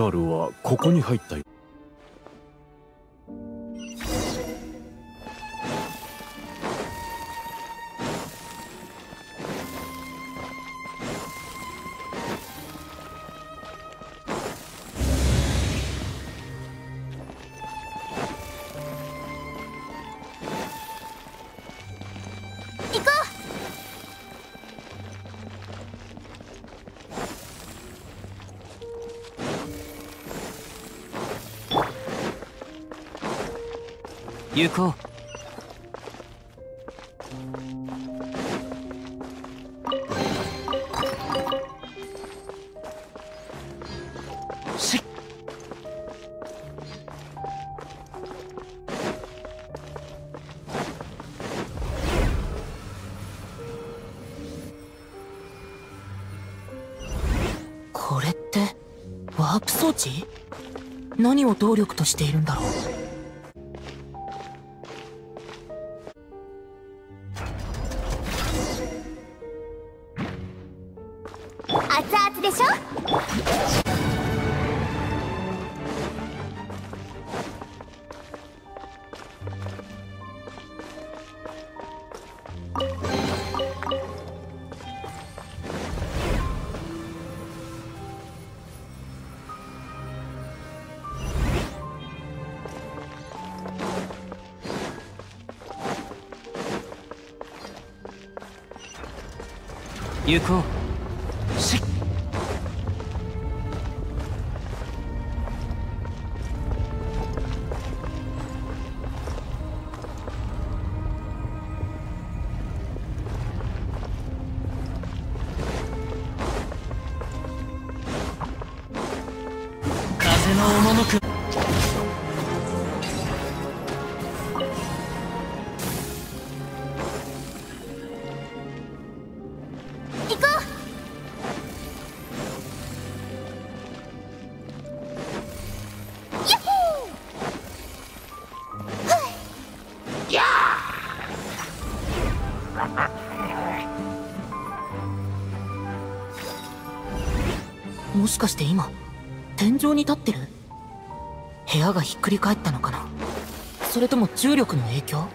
ラルはここに入ったよ行こう。これってワープ装置？何を動力としているんだろう？行こう。もしかして今天井に立ってる？部屋がひっくり返ったのかな？それとも重力の影響？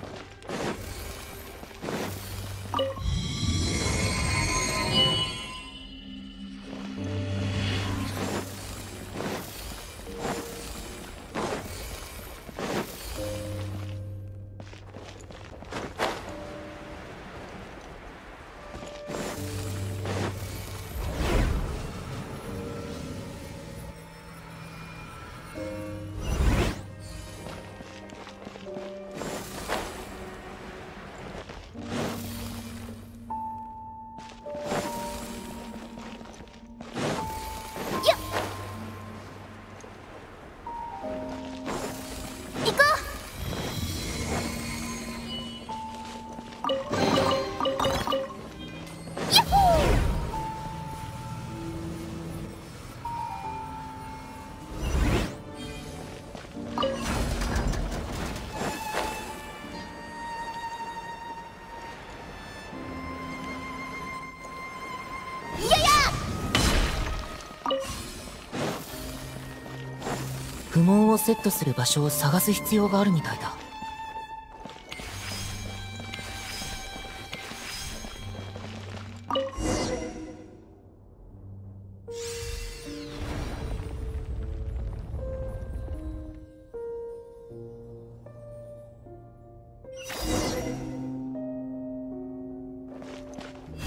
不問をセットする場所を探す必要があるみたいだ。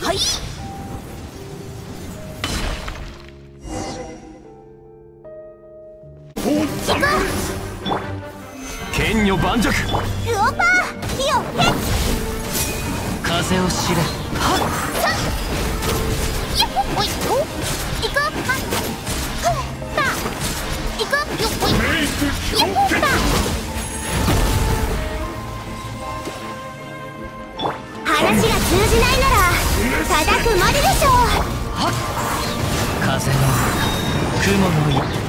はい。剣女盤石ウオパー火をヘッ風を知れヤッホーほいお行こう。はふんパー行こう。よっほいヤッホーパー話が通じないなら叩くまででしょう。風の雲の糸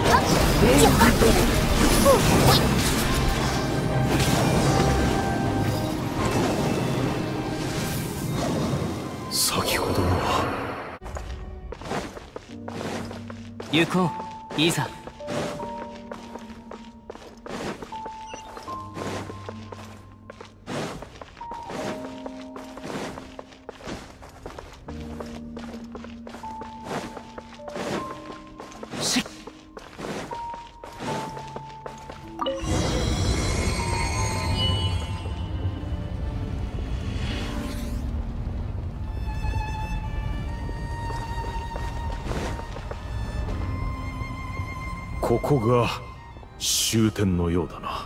先ほどのは。行こういざ。ここが終点のようだな。